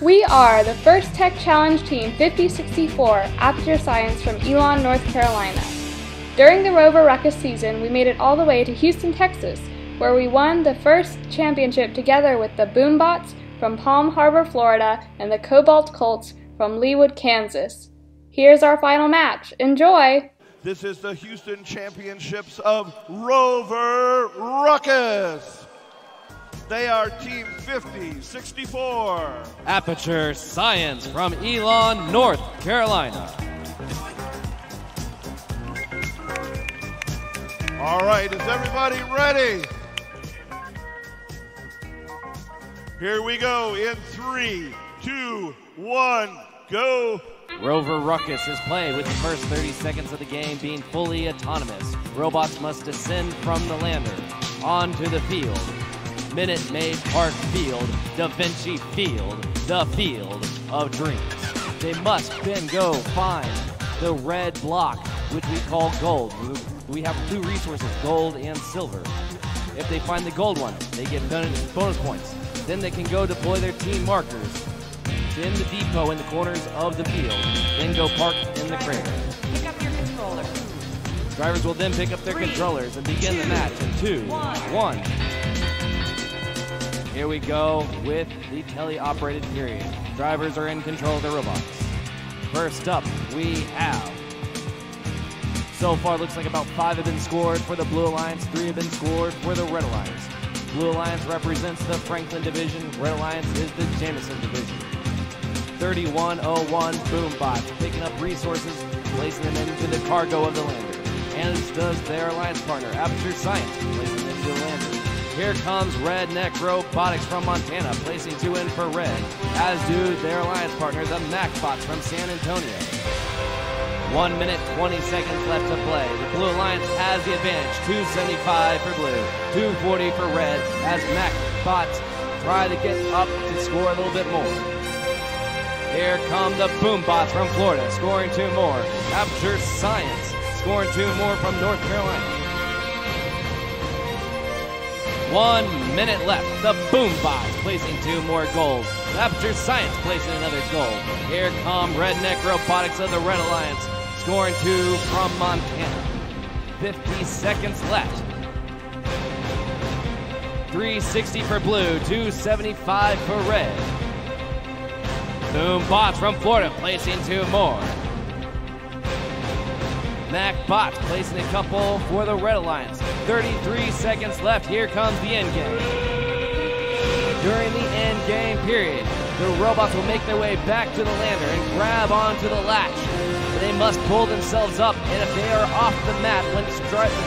We are the first Tech Challenge Team 5064 Aperture Science from Elon, North Carolina. During the Rover Ruckus season, we made it all the way to Houston, Texas, where we won the first championship together with the Boombots from Palm Harbor, Florida, and the Cobalt Colts from Leawood, Kansas. Here's our final match. Enjoy! This is the Houston Championships of Rover Ruckus. They are Team 5064. Aperture Science from Elon, North Carolina. All right, is everybody ready? Here we go in three, two, one, go. Rover Ruckus is played with the first 30 seconds of the game being fully autonomous. Robots must descend from the lander onto the field. Minute Maid Park Field, Da Vinci Field, the field of dreams. They must then go find the red block, which we call gold. We have two resources, gold and silver. If they find the gold one, they get bonus points. Then they can go deploy their team markers in the depot in the corners of the field. Then go park in the crater. Pick up your controller. Drivers will then pick up their Three, controllers and begin two, the match in two, one. one. Here we go with the tele-operated period. Drivers are in control of the robots. First up, we have. So far, looks like about five have been scored for the Blue Alliance, three have been scored for the Red Alliance. Blue Alliance represents the Franklin Division, Red Alliance is the Jemison Division. 3101 Boombot, picking up resources, placing them into the cargo of the lander. As does their alliance partner, Aperture Science, Here comes Redneck Robotics from Montana, placing two in for red, as do their alliance partner, the MacBots from San Antonio. One minute, 20 seconds left to play. The Blue Alliance has the advantage. 275 for blue, 240 for red, as MacBots try to get up to score a little bit more. Here come the Boombots from Florida, scoring two more. Aperture Science scoring two more from North Carolina. One minute left. The Boombots placing two more gold. Aperture Science placing another gold. Here come Redneck Robotics of the Red Alliance, scoring two from Montana. 50 seconds left. 360 for blue, 275 for red. Boom Bots from Florida placing two more. Mac Bots placing a couple for the Red Alliance. 33 seconds left. Here comes the end game. During the end game period, the robots will make their way back to the lander and grab onto the latch. They must pull themselves up, and if they are off the mat when the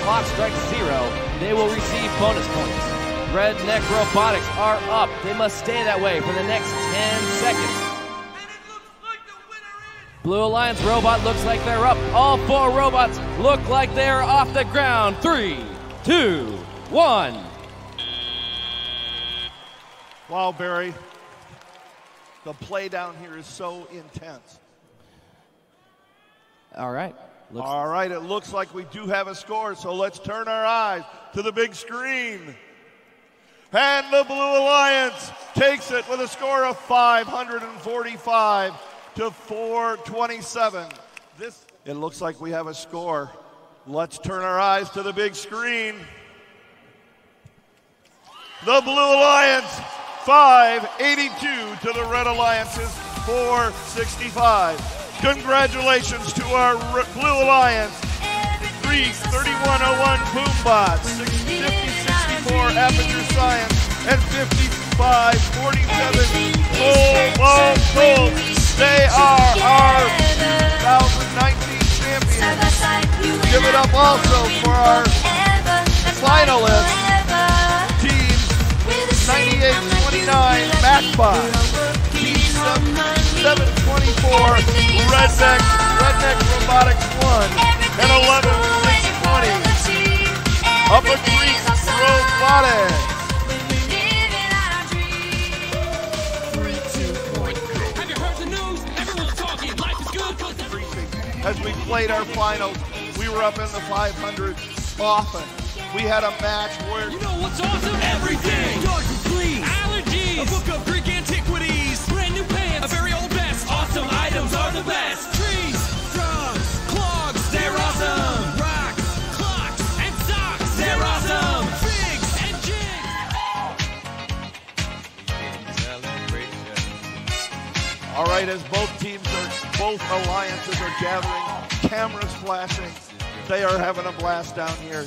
clock strikes zero, they will receive bonus points. Redneck Robotics are up. They must stay that way for the next 10 seconds. Blue Alliance robot looks like they're up. All four robots look like they're off the ground. Three, two, one. Wow, Barry. The play down here is so intense. All right. Looks- All right, it looks like we do have a score, so let's turn our eyes to the big screen. And the Blue Alliance takes it with a score of 545 to 427. This it looks like we have a score. Let's turn our eyes to the big screen. The Blue Alliance 582 to the Red Alliance's 465. Congratulations to our R- Blue Alliance 33101 Boombot, 5064 Aperture Science, and 5547 Cobalt 724 Redneck, Redneck Robotics 1, and 11620 Up a Creek Robotics. As we played our finals, we were up in the 500 often. We had a match where You know what's awesome? Everything. And fleas. Allergies. Right as both teams are, both alliances are gathering, cameras flashing. They are having a blast down here.